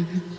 Mm-hmm.